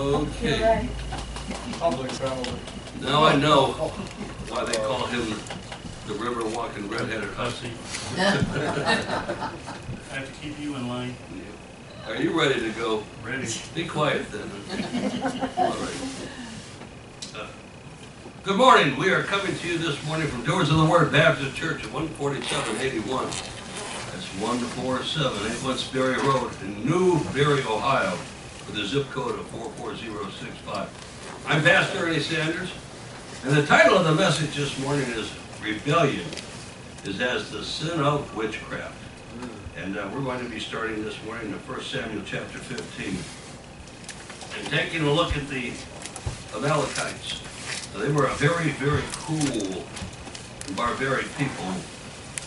Okay, Public penalty. now I know why they call him the river walking redheaded hussy. I have to keep you in line. Are you ready to go? Ready? Be quiet then. All right. Uh, Good morning. We are coming to you this morning from Doers of the Word Baptist Church at 14781. That's 14781 Sperry Road in Newbury, Ohio, with a zip code of 44065. I'm Pastor Ernie Sanders, and the title of the message this morning is Rebellion is as the sin of witchcraft. And uh, we're going to be starting this morning in 1 Samuel chapter 15. And taking a look at the Amalekites. Now, They were a very, very cruel and barbaric people.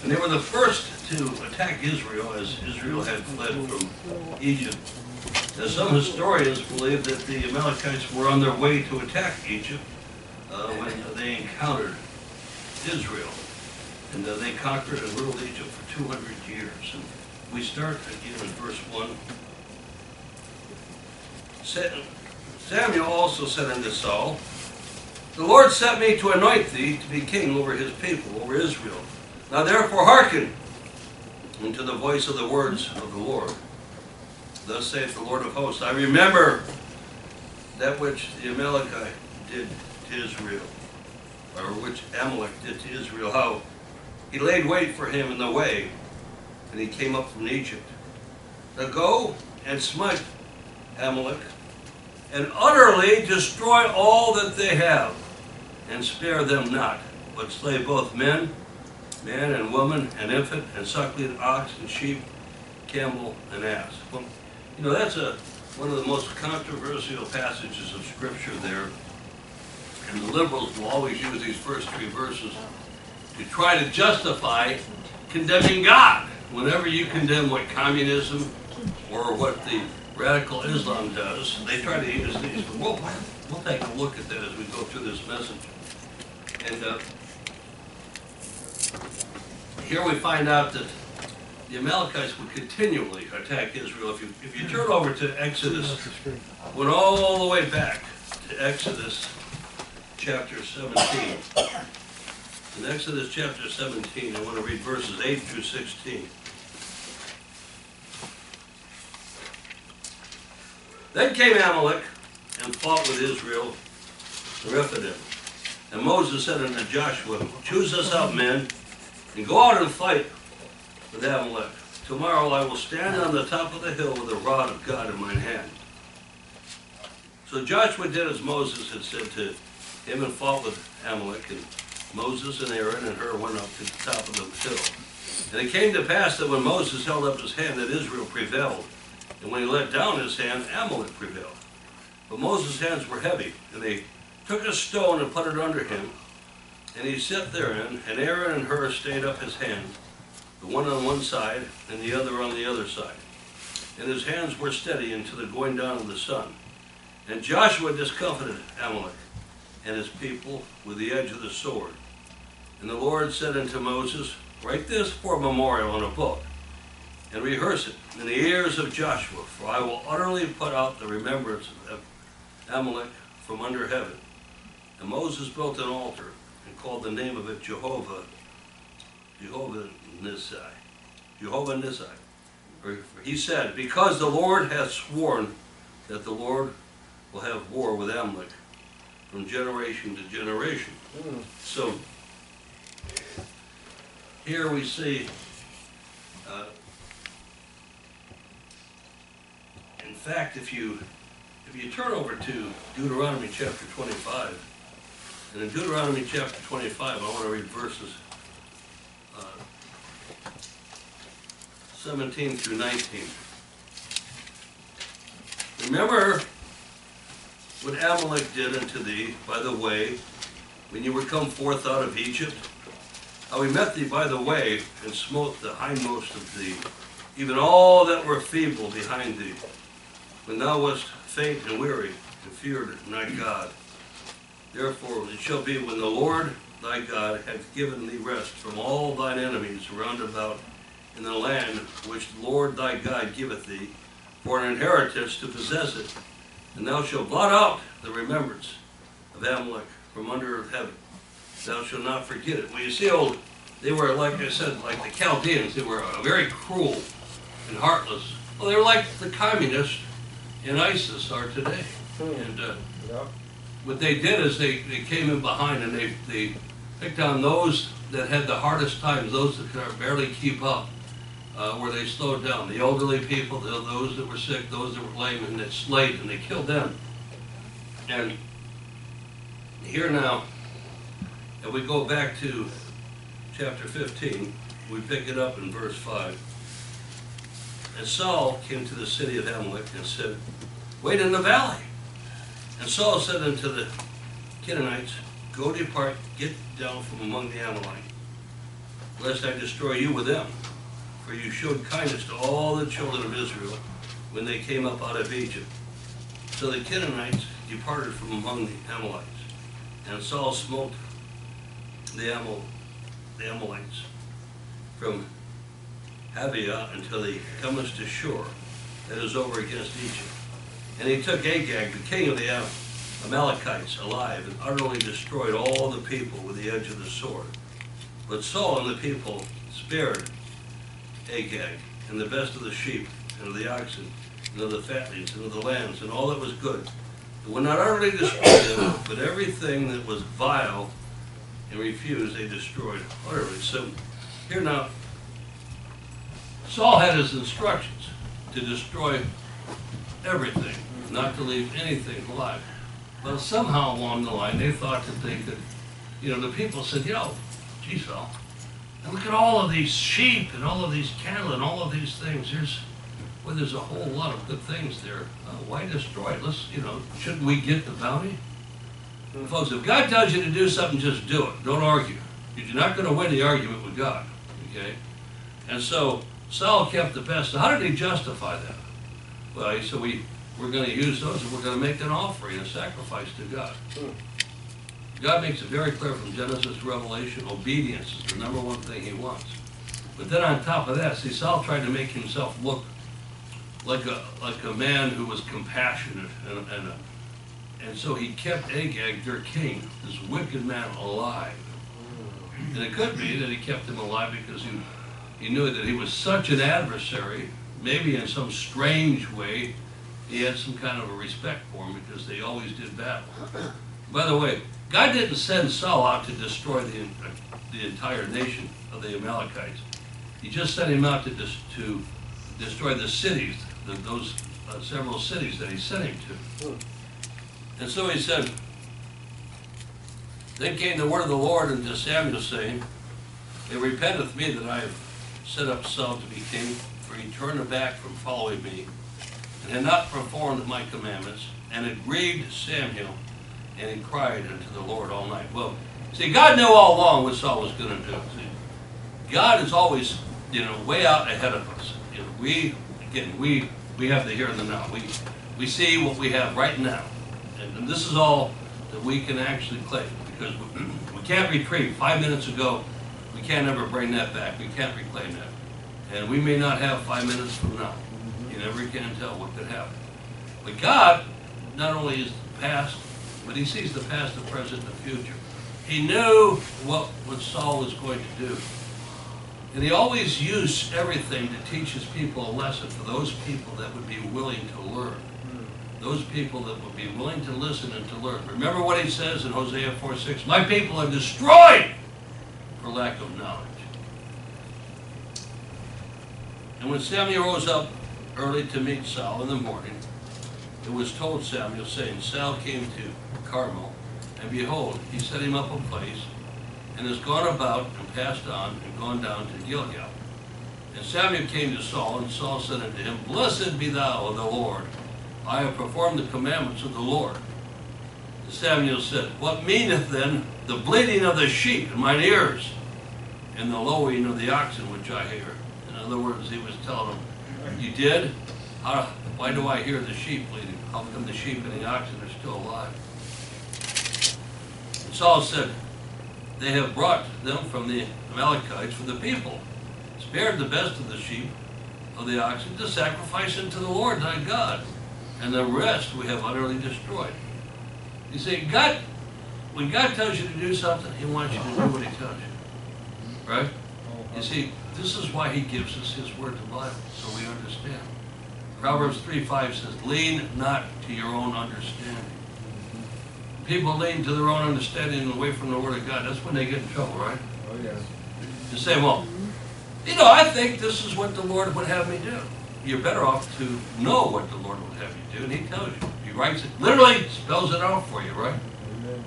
And they were the first to attack Israel as Israel had fled from Egypt. Now, some historians believe that the Amalekites were on their way to attack Egypt uh, when they encountered Israel. And uh, they conquered and ruled Egypt for 200 years. And we start again in verse 1. Samuel also said unto Saul, The Lord sent me to anoint thee to be king over his people, over Israel. Now therefore hearken unto the voice of the words of the Lord. Thus saith the Lord of hosts, I remember that which the Amalekite did to Israel, or which Amalek did to Israel, how he laid wait for him in the way, and he came up from Egypt. Now go and smite Amalek, and utterly destroy all that they have, and spare them not, but slay both men, man and woman, and infant, and suckling ox and sheep, camel and ass. You know, that's a, one of the most controversial passages of Scripture there. And the liberals will always use these first three verses to try to justify condemning God. Whenever you condemn what communism or what the radical Islam does, they try to use these. We'll, we'll take a look at that as we go through this message. And uh, here we find out that the Amalekites would continually attack Israel. If you, if you turn over to Exodus, went all the way back to Exodus chapter 17. In Exodus chapter 17, I want to read verses 8 through 16. Then came Amalek and fought with Israel in Rephidim. And Moses said unto Joshua, Choose us out men, and go out and fight with Amalek. Tomorrow I will stand on the top of the hill with the rod of God in mine hand. So Joshua did as Moses had said to him and fought with Amalek. And Moses and Aaron and Hur went up to the top of the hill. And it came to pass that when Moses held up his hand, that Israel prevailed. And when he let down his hand, Amalek prevailed. But Moses' hands were heavy, and they took a stone and put it under him. And he sat therein, and Aaron and Hur stayed up his hands, the one on one side and the other on the other side. And his hands were steady until the going down of the sun. And Joshua discomfited Amalek and his people with the edge of the sword. And the Lord said unto Moses, Write this for a memorial on a book, and rehearse it in the ears of Joshua, for I will utterly put out the remembrance of Amalek from under heaven. And Moses built an altar and called the name of it Jehovah, Jehovah Nissi, Jehovah Nissi. He said, Because the Lord hath sworn that the Lord will have war with Amalek from generation to generation. So here we see, uh, in fact, if you if you turn over to Deuteronomy chapter 25, and in Deuteronomy chapter 25, I want to read verses 17 through 19. Remember what Amalek did unto thee by the way when you were come forth out of Egypt? How he met thee by the way and smote the hindmost of thee, even all that were feeble behind thee, when thou wast faint and weary and feared not God. Therefore it shall be when the Lord thy God hath given thee rest from all thine enemies round about in the land which the Lord thy God giveth thee for an inheritance to possess it, And thou shalt blot out the remembrance of Amalek from under heaven. Thou shalt not forget it. Well, you see, old, they were, like I said, like the Chaldeans, they were very cruel and heartless. Well, they were like the communists in ISIS are today. And uh, what they did is they, they came in behind and they, they picked on those that had the hardest times, those that could barely keep up, uh, where they slowed down. The elderly people, the, those that were sick, those that were lame, and they slayed and they killed them. And here now, if we go back to chapter 15, we pick it up in verse 5. And Saul came to the city of Amalek and said, Wait in the valley. And Saul said unto the Canaanites, Go depart, get down from among the Amalekites, lest I destroy you with them. For you showed kindness to all the children of Israel when they came up out of Egypt. So the Canaanites departed from among the Amalekites, and Saul smote the, Amal, the Amalekites from Havilah until he cometh to Shur that is over against Egypt. And he took Agag, the king of the Am- Amalekites, alive, and utterly destroyed all the people with the edge of the sword. But Saul and the people spared Agag, and the best of the sheep, and of the oxen, and of the fatlings, and of the lambs, and all that was good. They would not utterly destroy them, but everything that was vile and refused, they destroyed utterly. So here now, Saul had his instructions to destroy everything, not to leave anything alive. Well, somehow along the line, they thought that they could, you know, the people said, know, geez, Saul, and look at all of these sheep and all of these cattle and all of these things. There's, well, there's a whole lot of good things there. Uh, why destroy it? Let's, you know, shouldn't we get the bounty? Folks, if God tells you to do something, just do it. Don't argue. You're not going to win the argument with God, okay? And so Saul kept the best. How did he justify that? Well, he said, we, we're going to use those and we're going to make an offering, a sacrifice to God. God makes it very clear from Genesis to Revelation, obedience is the number one thing he wants. But then on top of that, see, Saul tried to make himself look like a, like a man who was compassionate and, and, a, and so he kept Agag, their king, this wicked man, alive. And it could be that he kept him alive because he, he knew that he was such an adversary, maybe in some strange way, he had some kind of a respect for him because they always did battle. By the way, God didn't send Saul out to destroy the, the entire nation of the Amalekites. He just sent him out to, dis, to destroy the cities, the, those uh, several cities that he sent him to. And so he said, Then came the word of the Lord unto Samuel, saying, It repenteth me that I have set up Saul to be king, for he turned back from following me, and had not performed my commandments, and it grieved Samuel, and he cried unto the Lord all night. Well, see, God knew all along what Saul was going to do. See, God is always, you know, way out ahead of us. You know, we, again, we we have the here and the now. We we see what we have right now, and, and this is all that we can actually claim because we, we can't retrieve. Five minutes ago, we can't ever bring that back. We can't reclaim that, and we may not have five minutes from now. You never can tell what could happen. But God not only is the past, but He sees the past, the present, and the future. He knew what what Saul was going to do. And he always used everything to teach his people a lesson for those people that would be willing to learn. Those people that would be willing to listen and to learn. Remember what he says in Hosea 4 6 My people are destroyed for lack of knowledge. And when Samuel rose up early to meet Saul in the morning, it was told Samuel, saying, Saul came to Carmel, and behold, he set him up a place and has gone about and passed on and gone down to Gilgal. And Samuel came to Saul, and Saul said unto him, Blessed be thou of the Lord. I have performed the commandments of the Lord. And Samuel said, What meaneth then the bleating of the sheep in mine ears, and the lowing of the oxen which I hear? In other words, he was telling him, You did? How, why do I hear the sheep bleating? How come the sheep and the oxen are still alive? And Saul said, they have brought them from the Amalekites for the people, spared the best of the sheep of the oxen to sacrifice unto the Lord thy God. and the rest we have utterly destroyed. You see, God, when God tells you to do something, He wants you to do what He tells you. Right? You see, this is why He gives us His Word, the Bible, so we understand. Proverbs 3 5 says, Lean not to your own understanding. People lean to their own understanding and away from the Word of God. That's when they get in trouble, right? Oh, yes. You say, well, you know, I think this is what the Lord would have me do. You're better off to know what the Lord would have you do, and He tells you. He writes it, literally spells it out for you, right? Amen.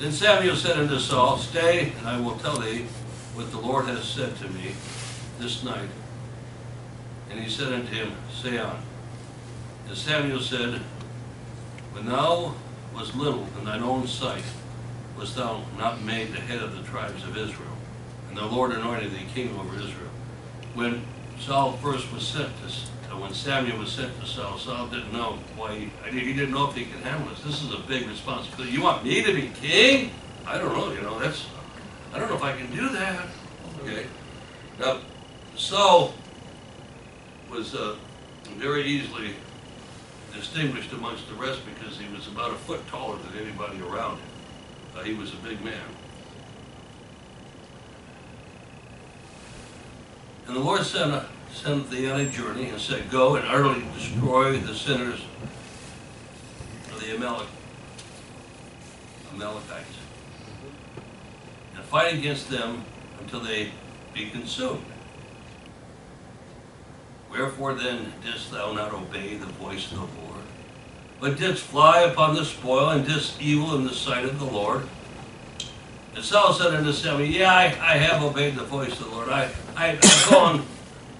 Then Samuel said unto Saul, Stay, and I will tell thee what the Lord has said to me this night. And he said unto him, Say on. And Samuel said, When thou was little in thine own sight, wast thou not made the head of the tribes of Israel? And the Lord anointed thee king over Israel. When Saul first was sent to, uh, when Samuel was sent to Saul, Saul didn't know why, he, he didn't know if he could handle this. This is a big responsibility. You want me to be king? I don't know, you know, that's, I don't know if I can do that. Okay? Now, Saul was uh, very easily distinguished amongst the rest because he was about a foot taller than anybody around him. Uh, he was a big man. And the Lord sent, a, sent thee on a journey and said, Go and utterly destroy the sinners of the Amalek, Amalekites, and fight against them until they be consumed. Wherefore then didst thou not obey the voice of the Lord, but didst fly upon the spoil and didst evil in the sight of the Lord? And Saul said unto Samuel, Yeah, I, I have obeyed the voice of the Lord. I, I, I've gone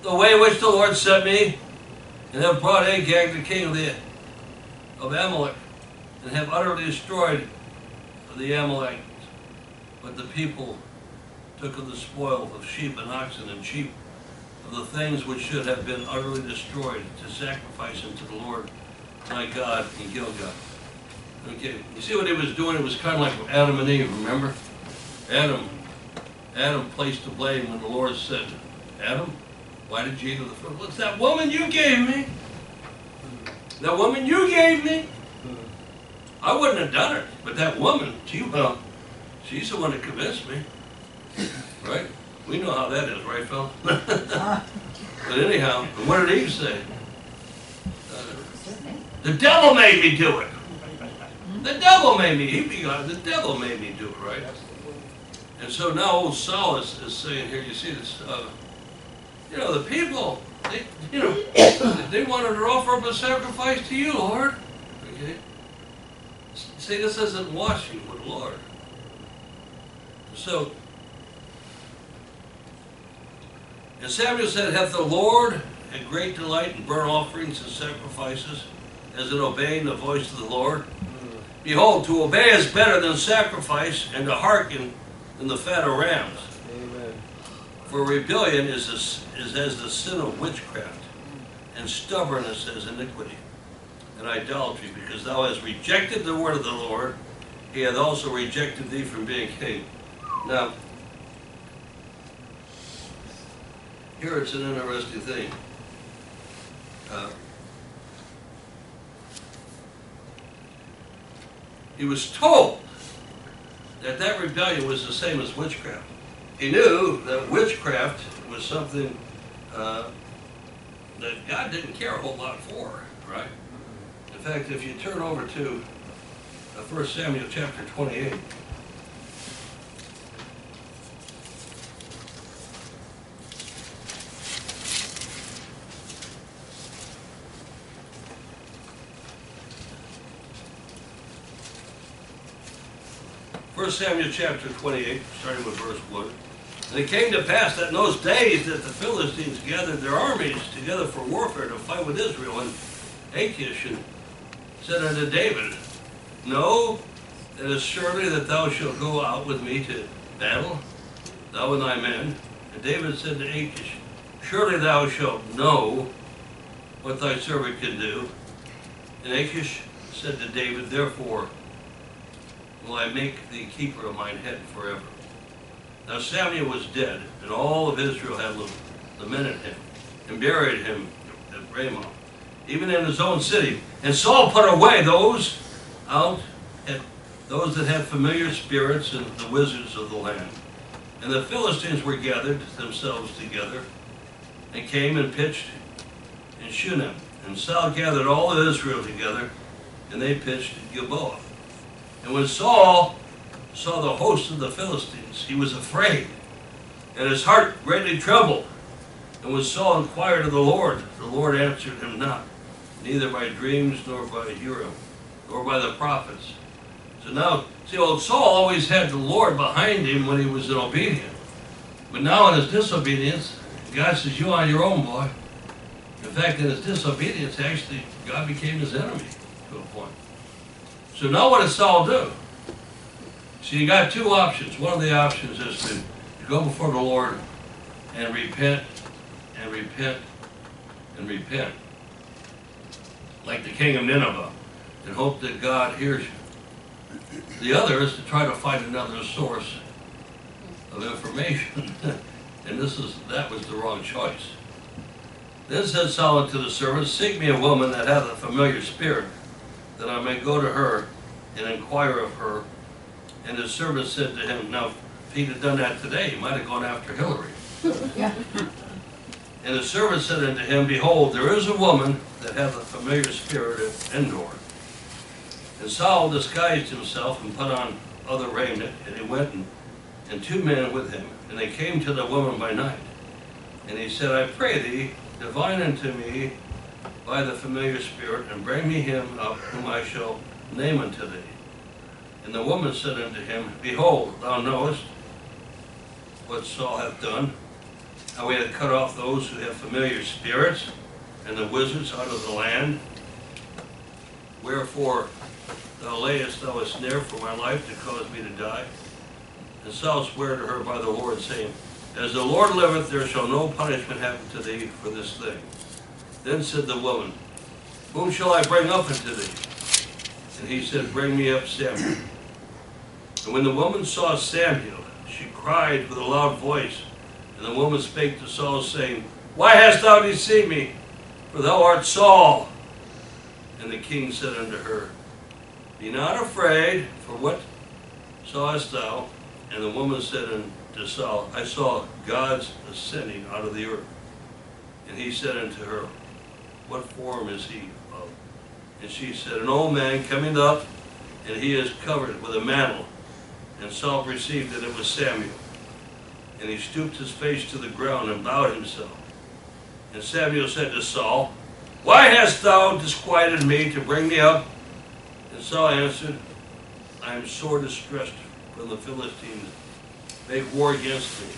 the way which the Lord sent me, and have brought Agag, the king of, the, of Amalek, and have utterly destroyed the Amalekites. But the people took of the spoil of sheep and oxen and sheep of the things which should have been utterly destroyed to sacrifice unto the Lord my God in Gilgal. Okay, you see what he was doing? It was kind of like Adam and Eve, remember? Adam, Adam placed the blame when the Lord said, Adam, why did you eat of the fruit? What's that woman you gave me? That woman you gave me? I wouldn't have done it, but that woman, she, well, she's the one that convinced me. Right? We know how that is, right, Phil? But anyhow, what did Eve say? Uh, The devil made me do it. The devil made me, he begot, the devil made me do it, right? And so now old Saul is, is saying here, you see this, uh, you know, the people, they, you know, they wanted to offer up a sacrifice to you, Lord. Okay? See, this isn't washing with the Lord. So, and Samuel said, Hath the Lord a great delight in burnt offerings and sacrifices, as in obeying the voice of the Lord? Behold, to obey is better than sacrifice, and to hearken than the fat of rams. Amen. For rebellion is, as- is as the sin of witchcraft, and stubbornness as iniquity, and idolatry, because thou hast rejected the word of the Lord, he hath also rejected thee from being king. Now, here it's an interesting thing. Uh, he was told that that rebellion was the same as witchcraft. He knew that witchcraft was something uh, that God didn't care a whole lot for, right? In fact, if you turn over to uh, 1 Samuel chapter 28, First Samuel chapter 28, starting with verse 1. And it came to pass that in those days that the Philistines gathered their armies together for warfare to fight with Israel. And Achish and said unto David, Know it is surely that thou shalt go out with me to battle, thou and thy men. And David said to Achish, Surely thou shalt know what thy servant can do. And Achish said to David, Therefore will I make thee keeper of mine head forever. Now Samuel was dead, and all of Israel had lamented him, and buried him at Ramah, even in his own city. And Saul put away those out, and those that had familiar spirits and the wizards of the land. And the Philistines were gathered themselves together, and came and pitched in Shunem. And Saul gathered all of Israel together, and they pitched at Gilboa. And when Saul saw the host of the Philistines, he was afraid, and his heart greatly trembled. And when Saul inquired of the Lord, the Lord answered him not, neither by dreams nor by Urim, nor by the prophets. So now, see, old Saul always had the Lord behind him when he was in obedience. But now in his disobedience, God says, you on your own, boy. In fact, in his disobedience, actually, God became his enemy to a point. So now what does Saul do? So you got two options. One of the options is to, to go before the Lord and repent and repent and repent. Like the king of Nineveh, and hope that God hears you. The other is to try to find another source of information. and this is that was the wrong choice. Then said Saul to the servants, Seek me a woman that hath a familiar spirit, that I may go to her and inquire of her. And the servant said to him, Now, if he'd have done that today, he might have gone after Hillary. Yeah. And the servant said unto him, Behold, there is a woman that hath a familiar spirit at Endor. And Saul disguised himself and put on other raiment, and he went and, and two men with him. And they came to the woman by night. And he said, I pray thee, divine unto me by the familiar spirit, and bring me him up whom I shall name unto thee. And the woman said unto him, Behold, thou knowest what Saul hath done, how he hath cut off those who have familiar spirits, and the wizards out of the land. Wherefore thou layest thou a snare for my life to cause me to die? And Saul sware to her by the Lord, saying, As the Lord liveth, there shall no punishment happen to thee for this thing. Then said the woman, Whom shall I bring up unto thee? And he said, Bring me up Samuel. And when the woman saw Samuel, she cried with a loud voice. And the woman spake to Saul, saying, Why hast thou deceived me? For thou art Saul. And the king said unto her, Be not afraid, for what sawest thou? And the woman said unto Saul, I saw God's ascending out of the earth. And he said unto her, What form is he of? And she said, An old man coming up, and he is covered with a mantle. And Saul perceived that it was Samuel. And he stooped his face to the ground and bowed himself. And Samuel said to Saul, Why hast thou disquieted me to bring me up? And Saul answered, I am sore distressed from the Philistines make war against me.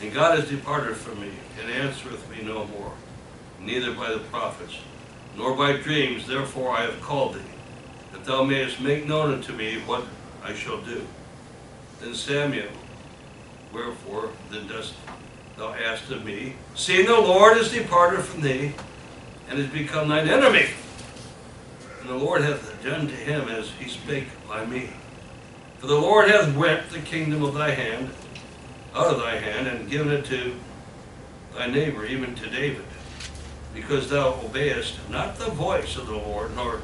And God has departed from me, and answereth me no more, neither by the prophets, nor by dreams. Therefore I have called thee, that thou mayest make known unto me what I shall do. Then Samuel, wherefore then dost thou ask of me, seeing the Lord is departed from thee, and is become thine enemy? And the Lord hath done to him as he spake by me. For the Lord hath rent the kingdom of thy hand, out of thy hand, and given it to thy neighbor, even to David, because thou obeyest not the voice of the Lord, nor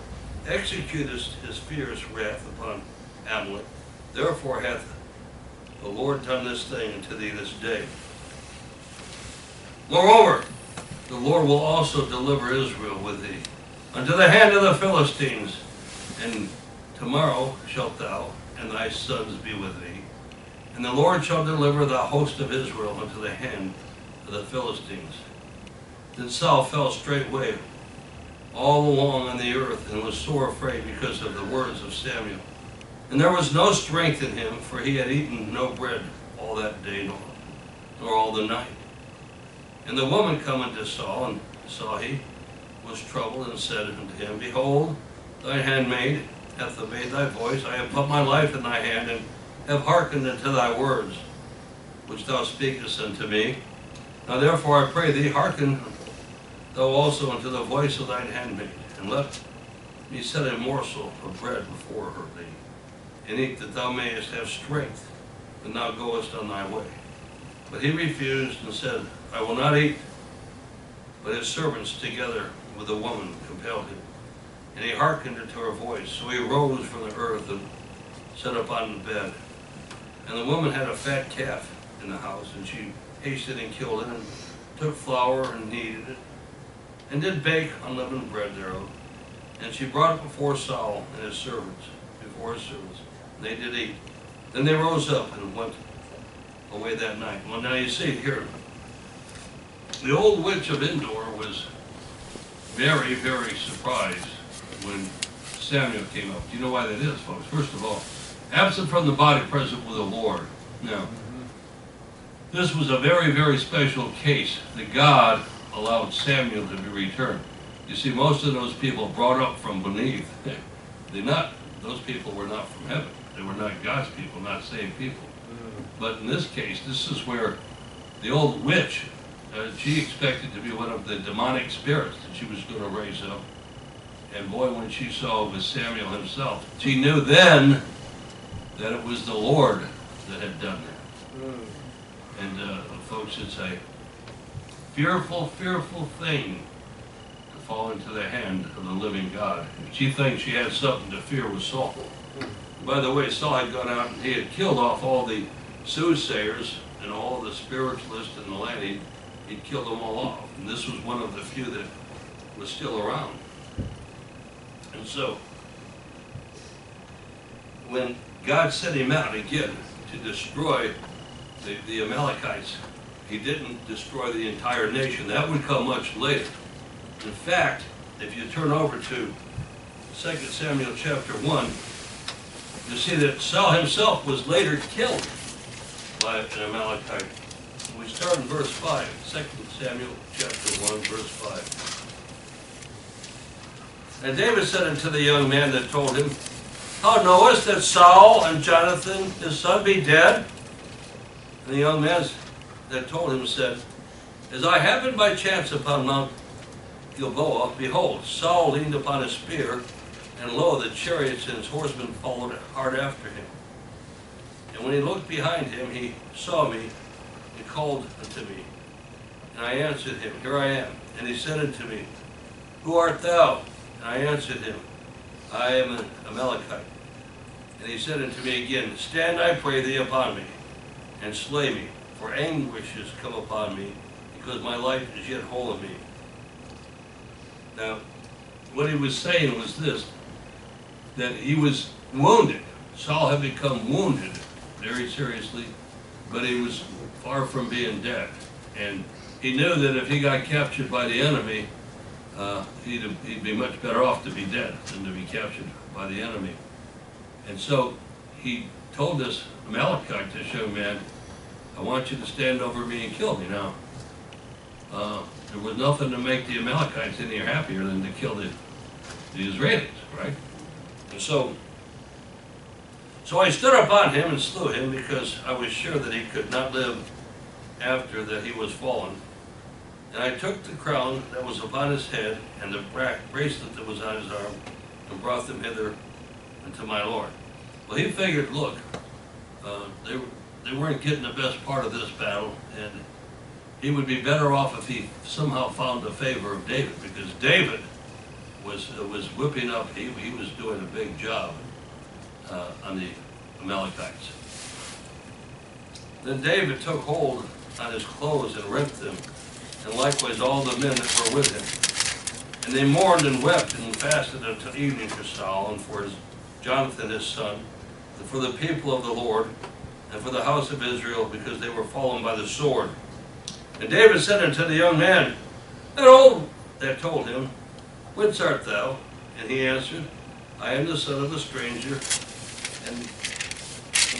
executest his fierce wrath upon Amalek. Therefore hath the Lord done this thing unto thee this day. Moreover, the Lord will also deliver Israel with thee unto the hand of the Philistines, and tomorrow shalt thou and thy sons be with thee. And the Lord shall deliver the host of Israel unto the hand of the Philistines. Then Saul fell straightway all along on the earth and was sore afraid because of the words of Samuel. And there was no strength in him, for he had eaten no bread all that day nor, nor all the night. And the woman coming to Saul, and saw he was troubled, and said unto him, Behold, thy handmaid hath obeyed thy voice. I have put my life in thy hand, and have hearkened unto thy words, which thou speakest unto me. Now therefore I pray thee, hearken thou also unto the voice of thine handmaid, and let me set a morsel of bread before her thee, and eat that thou mayest have strength when thou goest on thy way. But he refused and said, I will not eat But his servants together with the woman compelled him. And he hearkened unto her voice. So he rose from the earth and sat upon the bed. And the woman had a fat calf in the house, and she hasted and killed it, and took flour and kneaded it, and did bake unleavened bread thereof. And she brought it before Saul and his servants, before his servants. And they did eat. Then they rose up and went away that night. Well, now you see here, the old witch of Endor was very, very surprised when Samuel came up. Do you know why that is, folks? First of all, absent from the body, present with the Lord. Now, this was a very, very special case that God allowed Samuel to be returned. You see, most of those people brought up from beneath, they not, those people were not from heaven. They were not God's people, not saved people. But in this case, this is where the old witch, uh, she expected to be one of the demonic spirits that she was going to raise up. And boy, when she saw it was Samuel himself, she knew then that it was the Lord that had done that. And uh, folks, it's a fearful, fearful thing to fall into the hand of the living God. She thinks she had something to fear with Saul. By the way, Saul had gone out and he had killed off all the soothsayers and all the spiritualists in the land. He'd, he'd killed them all off. And this was one of the few that was still around. And so, when God sent him out again to destroy the, the Amalekites, he didn't destroy the entire nation. That would come much later. In fact, if you turn over to 2 Samuel chapter 1, you see that Saul himself was later killed by an Amalekite. We start in verse 5, 2 Samuel chapter 1, verse 5. And David said unto the young man that told him, How knowest that Saul and Jonathan his son be dead? And the young man that told him said, As I happened by chance upon Mount Gilboa, behold, Saul leaned upon his spear, and lo, the chariots and his horsemen followed hard after him. And when he looked behind him, he saw me, and called unto me. And I answered him, Here I am. And he said unto me, Who art thou? And I answered him, I am an Amalekite. And he said unto me again, Stand, I pray thee, upon me, and slay me, for anguish is come upon me, because my life is yet whole of me. Now, what he was saying was this, that he was wounded. Saul had become wounded very seriously, but he was far from being dead. And he knew that if he got captured by the enemy, uh, he'd, he'd be much better off to be dead than to be captured by the enemy. And so he told this Amalekite, this young man, I want you to stand over me and kill me now. Uh, there was nothing to make the Amalekites any happier than to kill the, the Israelis, right? And so, so I stood upon him and slew him because I was sure that he could not live after that he was fallen. And I took the crown that was upon his head and the bra- bracelet that was on his arm and brought them hither unto my Lord. Well, he figured, look, uh, they, were- they weren't getting the best part of this battle, and he would be better off if he somehow found the favor of David, because David was, uh, was whipping up, he, he was doing a big job uh, on the Amalekites. Then David took hold on his clothes and rent them, and likewise all the men that were with him. And they mourned and wept and fasted until evening for Saul and for his Jonathan his son, and for the people of the Lord, and for the house of Israel, because they were fallen by the sword. And David said unto the young man, that old that told him, Whence art thou? And he answered, I am the son of a stranger, and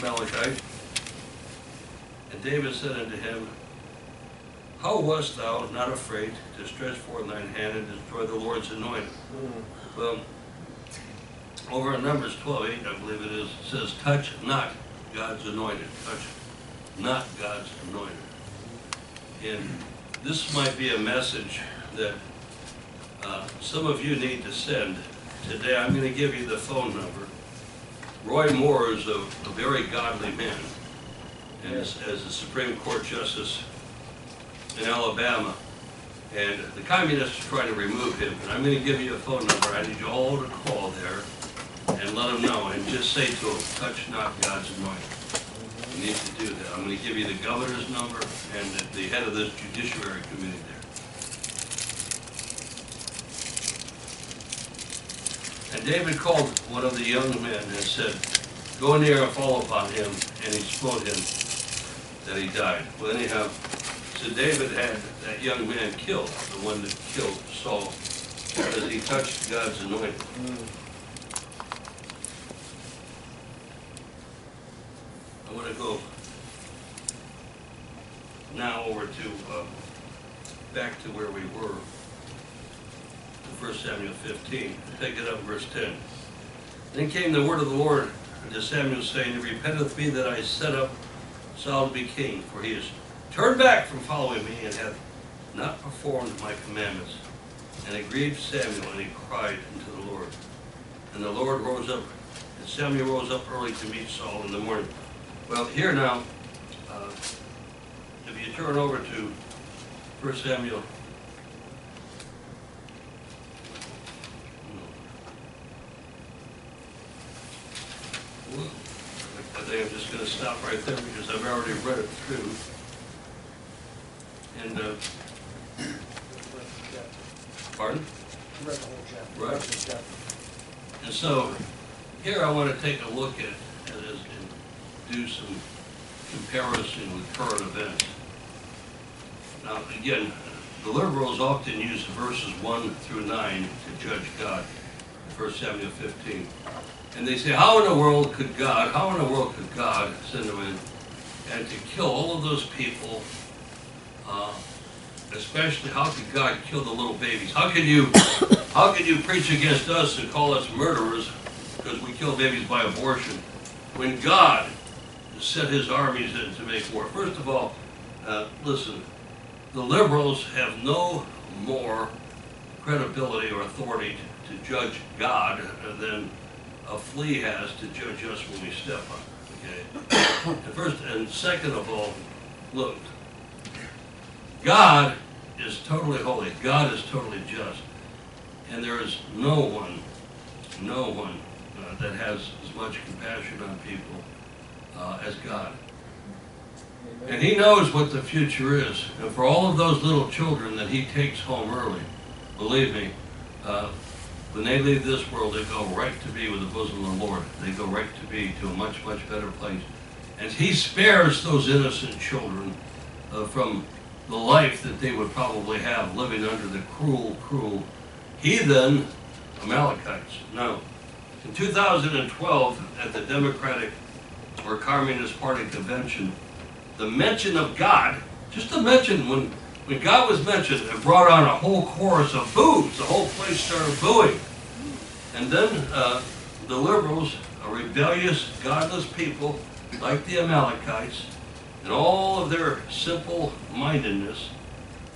Amalekite. And David said unto him, How wast thou not afraid to stretch forth thine hand and destroy the Lord's anointed? Hmm. Well, over in Numbers 12, 8, I believe it is, it says, Touch not God's anointed. Touch not God's anointed. And this might be a message that uh, some of you need to send today. I'm going to give you the phone number. Roy Moore is a, a very godly man, as, as a Supreme Court Justice in Alabama. And the communists are trying to remove him, and I'm gonna give you a phone number, I need you all to call there and let them know, and just say to them, touch not God's anointing. You need to do that. I'm gonna give you the governor's number and the- the head of this judiciary committee there. And David called one of the young men and said, go near and fall upon him, and he smote him that he died. Well anyhow, so David had that young man killed, the one that killed Saul, because he touched God's anointing. I want to go now over to, uh, back to where we were, in 1 Samuel 15, take it up verse 10. Then came the word of the Lord unto Samuel saying, It repenteth me that I set up Saul to be king, for he has turned back from following me and hath not performed my commandments. And it grieved Samuel, and he cried unto the Lord. And the Lord rose up, and Samuel rose up early to meet Saul in the morning. Well, here now, uh, if you turn over to 1 Samuel. I think I'm just gonna stop right there because I've already read it through. And, uh, pardon? Read the whole chapter. Right. Read the chapter. And so, here I want to take a look at, at this and do some comparison with current events. Now, again, the liberals often use verses one through nine to judge God, in 1 Samuel fifteen. And they say, how in the world could God, how in the world could God send them in and to kill all of those people? uh, Especially, how could God kill the little babies? How could you how can you preach against us and call us murderers because we kill babies by abortion when God set his armies in to make war? First of all, uh, listen, the liberals have no more credibility or authority to, to judge God than a flea has to judge us when we step on okay? And first, and second of all, look, God is totally holy. God is totally just. And there is no one, no one uh, that has as much compassion on people uh, as God. And He knows what the future is. And for all of those little children that He takes home early, believe me, uh, when they leave this world, they go right to be with the bosom of the Lord. They go right to be to a much, much better place. And He spares those innocent children uh, from the life that they would probably have living under the cruel, cruel heathen Amalekites. Now, in 2012, at the Democratic or Communist Party convention, the mention of God, just the mention, when, when God was mentioned, it brought on a whole chorus of boos. The whole place started booing. And then uh, the liberals, a rebellious, godless people, like the Amalekites, and all of their simple mindedness,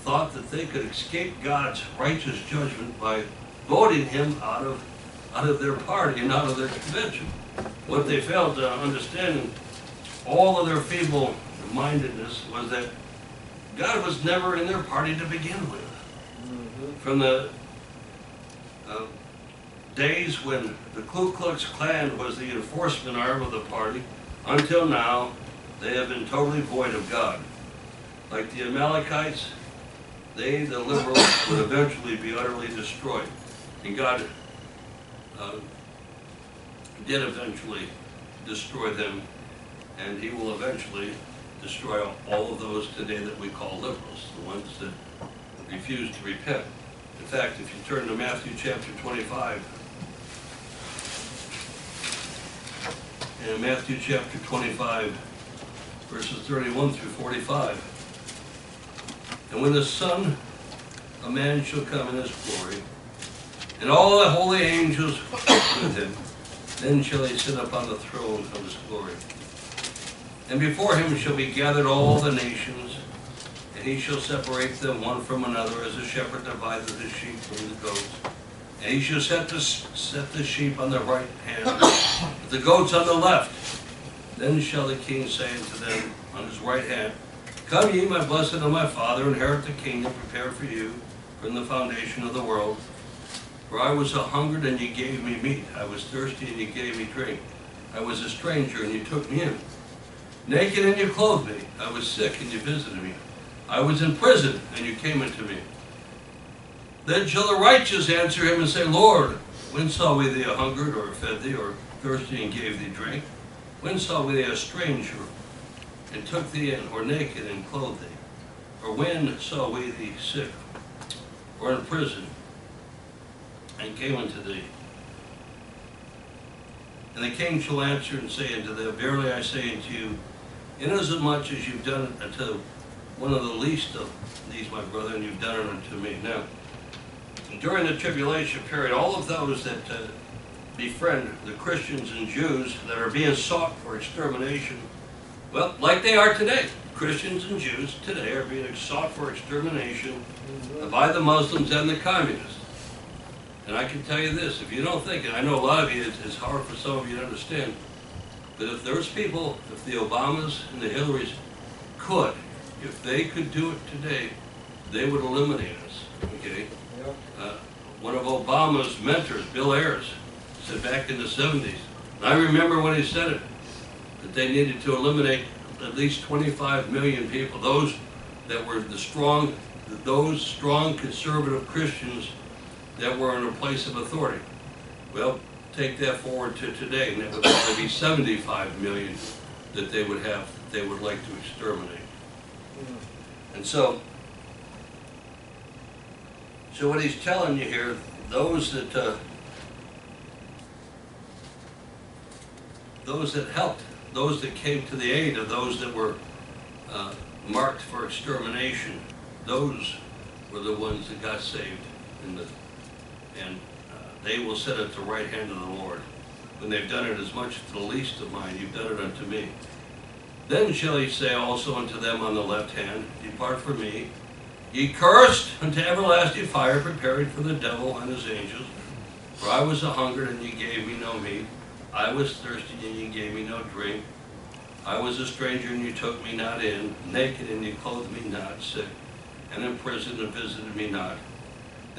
thought that they could escape God's righteous judgment by voting him out of out of their party and out of their convention. What they failed to understand all of their feeble mindedness was that God was never in their party to begin with. From the uh, days when the Ku Klux Klan was the enforcement arm of the party until now, they have been totally void of God. Like the Amalekites, they, the liberals, would eventually be utterly destroyed. And God uh, did eventually destroy them, and He will eventually destroy all of those today that we call liberals, the ones that refuse to repent. In fact, if you turn to Matthew chapter 25, in Matthew chapter 25, verses 31 through 45. And when the Son of Man shall come in his glory, and all the holy angels with him, then shall he sit upon the throne of his glory. And before him shall be gathered all the nations, and he shall separate them one from another, as a shepherd divideth his sheep from the goats. And he shall set the, set the sheep on the right hand, but the goats on the left. Then shall the king say unto them on his right hand, Come ye, my blessed of my father, inherit the kingdom prepared for you from the foundation of the world. For I was a hungered and you gave me meat. I was thirsty and you gave me drink. I was a stranger and you took me in. Naked and you clothed me. I was sick and you visited me. I was in prison and you came into me. Then shall the righteous answer him and say, Lord, when saw we thee a hungered or fed thee or thirsty and gave thee drink? When saw we thee a stranger and took thee in, or naked and clothed thee? Or when saw we thee sick or in prison and came unto thee? And the king shall answer and say unto them, Verily I say unto you, inasmuch as you've done it unto one of the least of these, my brethren, you've done it unto me. Now, during the tribulation period, all of those that uh, befriend the Christians and Jews that are being sought for extermination, well, like they are today, Christians and Jews today are being sought for extermination by the Muslims and the communists. And I can tell you this, if you don't think it, I know a lot of you, it's, hard for some of you to understand, but if there's people, if the Obamas and the Hillarys could, if they could do it today, they would eliminate us, okay? Yep. Uh, one of Obama's mentors, Bill Ayers, said back in the 70s, and I remember when he said it, that they needed to eliminate at least 25 million people, those that were the strong, those strong conservative Christians that were in a place of authority. Well, take that forward to today, and it would probably be 75 million that they would have, they would like to exterminate. And so, so what he's telling you here, those that, uh, those that helped, those that came to the aid of those that were uh, marked for extermination, those were the ones that got saved. And, the, and uh, they will sit at the right hand of the Lord. When they've done it as much to the least of mine, you've done it unto me. Then shall he say also unto them on the left hand, Depart from me, ye cursed, unto everlasting fire prepared for the devil and his angels. For I was a hungered, and ye gave me no meat. I was thirsty, and ye gave me no drink. I was a stranger, and you took me not in. Naked, and ye clothed me not. Sick, and in prison, and visited me not.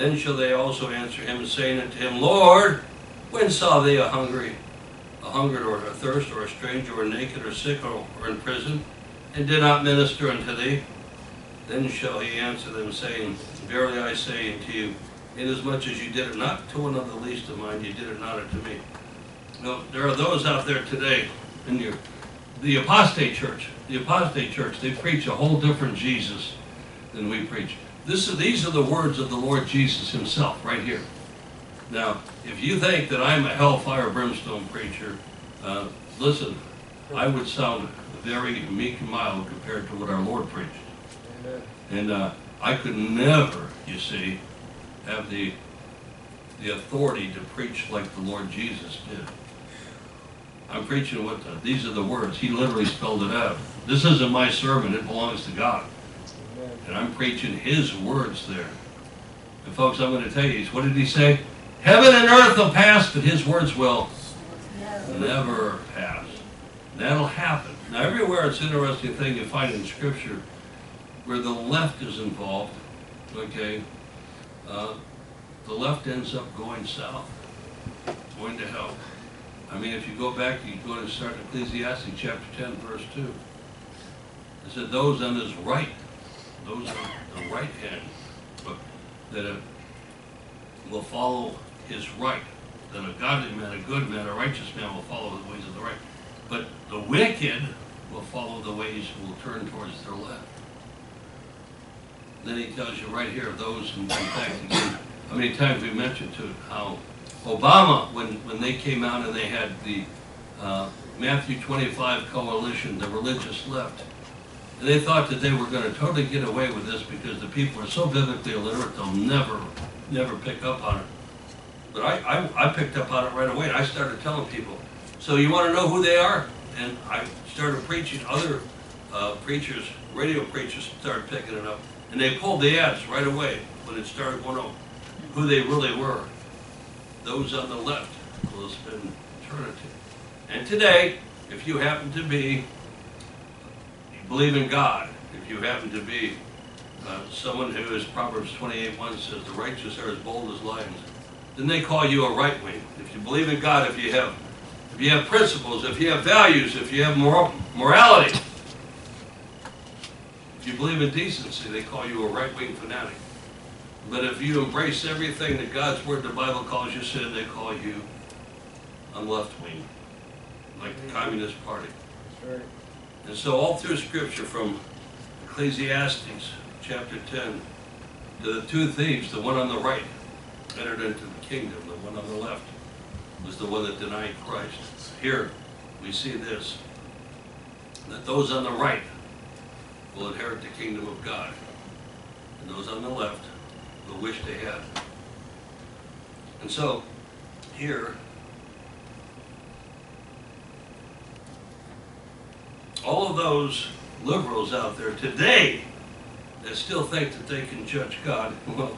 Then shall they also answer him, saying unto him, Lord, when saw they a hungry, a hungered, or a thirst, or a stranger, or naked, or sick, or, or in prison, and did not minister unto thee? Then shall he answer them, saying, Verily I say unto you, inasmuch as you did it not to one of the least of mine, you did it not unto me. No, there are those out there today in your, the apostate church. The apostate church, they preach a whole different Jesus than we preach. This is, these are the words of the Lord Jesus himself, right here. Now, if you think that I'm a hellfire brimstone preacher, uh, listen, I would sound very meek and mild compared to what our Lord preached. Amen. And uh, I could never, you see, have the the authority to preach like the Lord Jesus did. I'm preaching what the, these are the words. He literally spelled it out. This isn't my sermon, it belongs to God. And I'm preaching His words there. And folks, I'm going to tell you, what did He say? Heaven and earth will pass, but His words will never pass. That'll happen. Now, everywhere it's an interesting thing you find in Scripture where the left is involved, okay, uh, the left ends up going south, going to hell. I mean, if you go back, you go to start Ecclesiastes chapter 10, verse 2. It said, Those on his right, those on the right hand, that uh, will follow his right. That a godly man, a good man, a righteous man will follow the ways of the right. But the wicked will follow the ways, will turn towards their left. Then he tells you right here, those in fact, again, how many times we mentioned to how Obama, when, when they came out and they had the uh, Matthew 25 coalition, the religious left, they thought that they were going to totally get away with this because the people are so biblically illiterate, they'll never, never pick up on it. But I, I, I picked up on it right away, and I started telling people, so you want to know who they are? And I started preaching, other uh, preachers, radio preachers started picking it up, and they pulled the ads right away when it started going on, who they really were. Those on the left will spend eternity. And today, if you happen to be, believe in God, if you happen to be uh, someone who is Proverbs 28:1 says, the righteous are as bold as lions. Then they call you a right wing. If you believe in God, if you have, if you have principles, if you have values, if you have moral, morality, if you believe in decency, they call you a right wing fanatic. But if you embrace everything that God's word, the Bible calls you sin, they call you a left wing, like the Communist Party. That's right. And so all through Scripture, from Ecclesiastes chapter 10, to the two thieves, the one on the right entered into the kingdom, the one on the left was the one that denied Christ. Here we see this, that those on the right will inherit the kingdom of God, and those on the left will wish they had. And so, here, all of those liberals out there today that still think that they can judge God, well,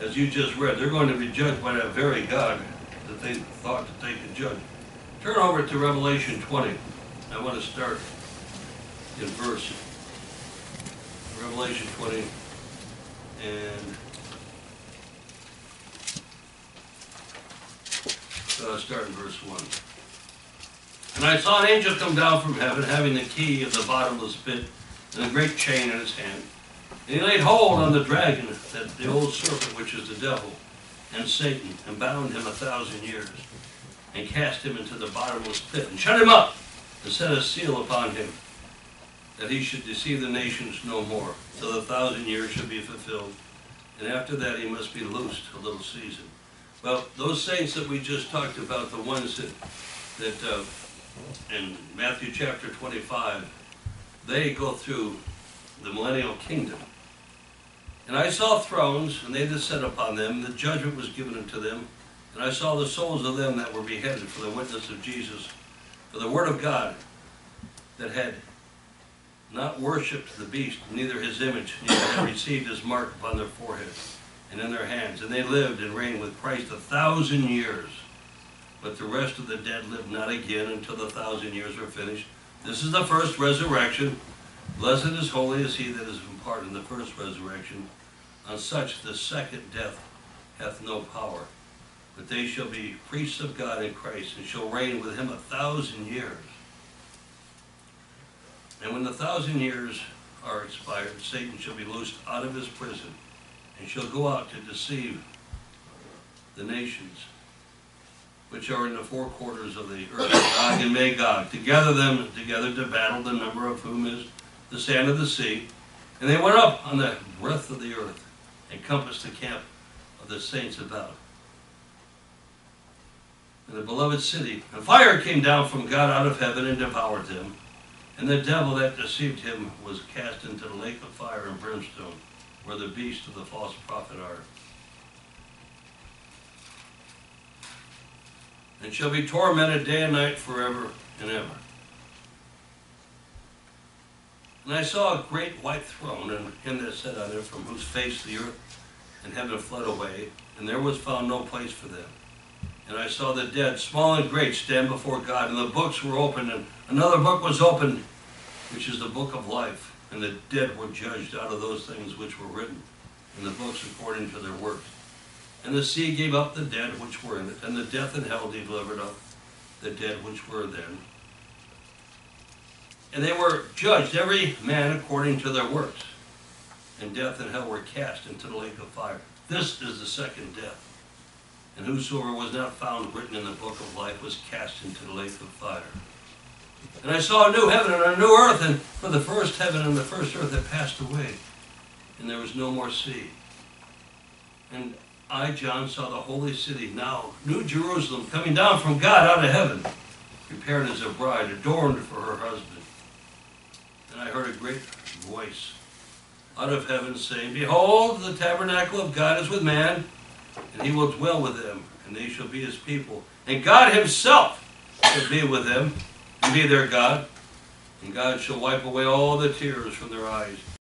as you just read, they're going to be judged by that very God that they thought that they could judge. Turn over to Revelation 20. I want to start in verse Revelation 20 and uh, start in verse 1. And I saw an angel come down from heaven, having the key of the bottomless pit and a great chain in his hand. And he laid hold on the dragon, that the old serpent, which is the devil, and Satan, and bound him a thousand years, and cast him into the bottomless pit, and shut him up, and set a seal upon him, that he should deceive the nations no more, till the thousand years should be fulfilled. And after that he must be loosed a little season. Well, those saints that we just talked about, the ones that, that, uh, in Matthew chapter 25, they go through the millennial kingdom. And I saw thrones, and they that sat upon them, the judgment was given unto them. And I saw the souls of them that were beheaded for the witness of Jesus, for the word of God, that had not worshipped the beast, neither his image, neither had received his mark upon their foreheads and in their hands. And they lived and reigned with Christ a thousand years. But the rest of the dead lived not again until the thousand years are finished. This is the first resurrection. Blessed is holy is he that is in part in the first resurrection. On such the second death hath no power. But they shall be priests of God in Christ, and shall reign with him a thousand years. And when the thousand years are expired, Satan shall be loosed out of his prison, and shall go out to deceive the nations which are in the four quarters of the earth, Gog and Magog, to gather them together to battle, the number of whom is the sand of the sea. And they went up on the breadth of the earth, and compassed the camp of the saints about. And the beloved city, and fire came down from God out of heaven and devoured them. And the devil that deceived him was cast into the lake of fire and brimstone, where the beast of the false prophet are. And shall be tormented day and night forever and ever. And I saw a great white throne, and him that sat on it, from whose face the earth and heaven fled away, and there was found no place for them. And I saw the dead, small and great, stand before God, and the books were opened, and another book was opened, which is the book of life. And the dead were judged out of those things which were written in the books according to their works. And the sea gave up the dead which were in it, and the death and hell delivered up the dead which were then. And they were judged, every man according to their works. And death and hell were cast into the lake of fire. This is the second death. And whosoever was not found written in the book of life was cast into the lake of fire. And I saw a new heaven and a new earth, and for the first heaven and the first earth had passed away, and there was no more sea. And I, John, saw the holy city, now New Jerusalem, coming down from God out of heaven, prepared as a bride, adorned for her husband. And I heard a great voice out of heaven saying, Behold, the tabernacle of God is with man, and he will dwell with them, and they shall be his people. And God himself shall be with them, and be their God. And God shall wipe away all the tears from their eyes.